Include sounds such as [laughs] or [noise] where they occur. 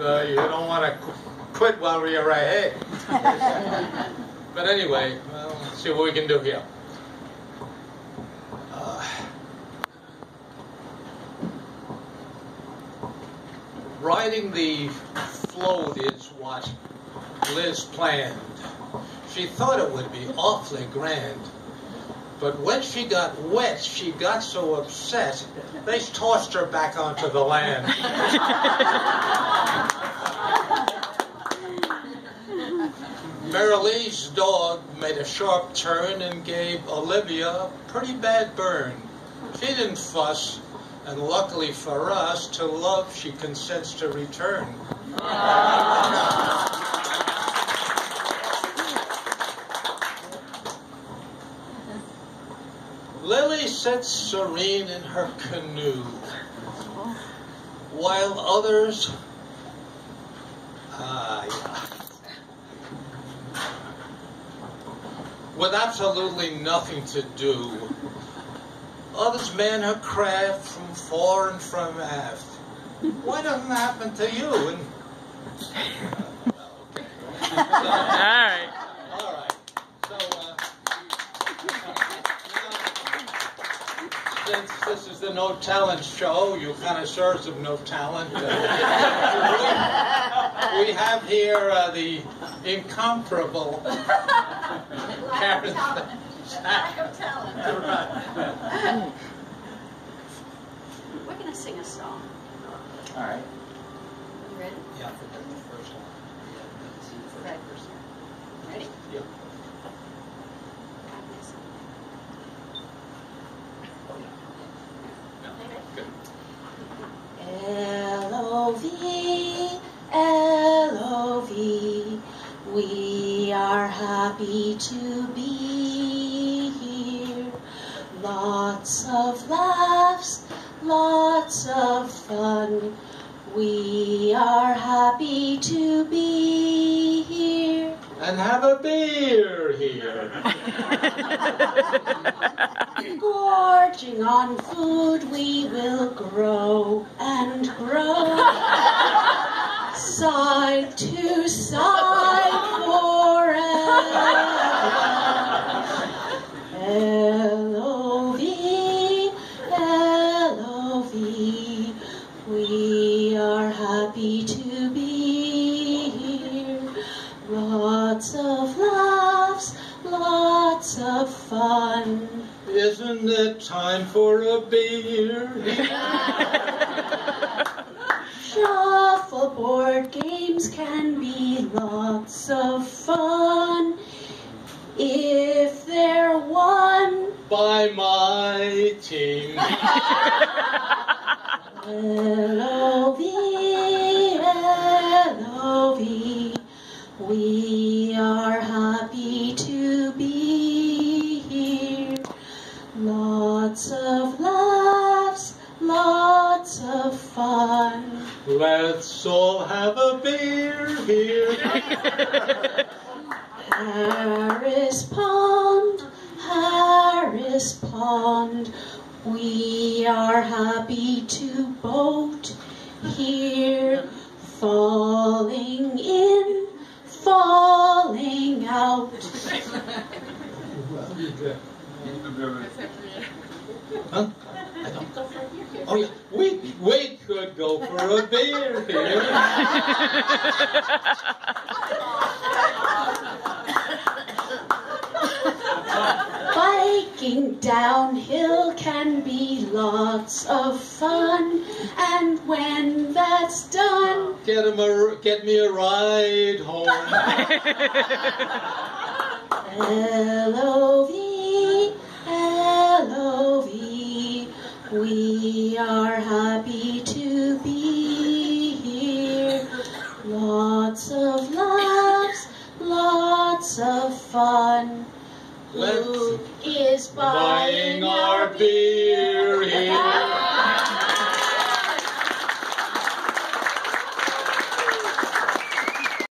uh, you don't want to qu- quit while you're ahead. [laughs] but anyway, well, let's see what we can do here. Uh, riding the float is what Liz planned. She thought it would be awfully grand. But when she got wet, she got so upset, they tossed her back onto the land. [laughs] Marilee's dog made a sharp turn and gave Olivia a pretty bad burn. She didn't fuss, and luckily for us, to love she consents to return. [laughs] Lily sits serene in her canoe, while others, ah, yeah, with absolutely nothing to do, others man her craft from fore and from aft. Why doesn't happen to you? And, All right. all right. So, uh, since this is the no talent show, you connoisseurs of no talent, uh, [laughs] we, we have here uh, the incomparable [laughs] Karin. Lack of talent. Right. We're gonna sing a song. All right. You ready? Yeah, I think that's the first one. Yeah, let's see the first Right. person. Ready? Yeah. L-O-V, L-O-V, we are happy to be here. Lots of laughs, lots of fun, we are happy to be here. And have a beer here. [laughs] Gorging on food, we will grow and grow. Of fun. Isn't it time for a beer? [laughs] Shuffleboard games can be lots of fun if they're won. By my team. [laughs] L-O-V, Let's all have a beer here. Harris Pond, Harris Pond, we are happy to boat here, falling in, falling out. Huh? Oh yeah, we we could go for a beer here. Biking downhill can be lots of fun, and when that's done, Get him a get me a ride home. L-O-V, Let's is buying our beer.